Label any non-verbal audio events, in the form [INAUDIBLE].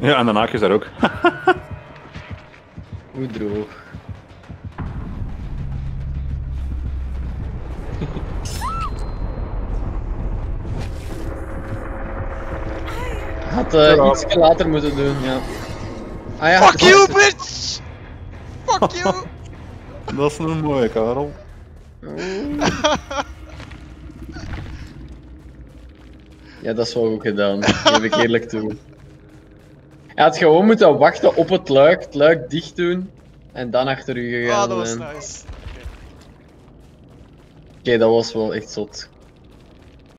Ja, en de naakjes daar ook. [LAUGHS] Hoe droog. Had eh Ja. iets later moeten doen, ja. Ah ja, Fuck you, bitch! Fuck [LAUGHS] you! Dat is een mooie, Karel. [LAUGHS] Ja, dat is wel goed gedaan. Dat geef ik eerlijk toe. Hij had gewoon moeten wachten op het luik, het luik dicht doen en dan achter u gegaan Ah, dat was nice. Oké, dat was wel echt zot.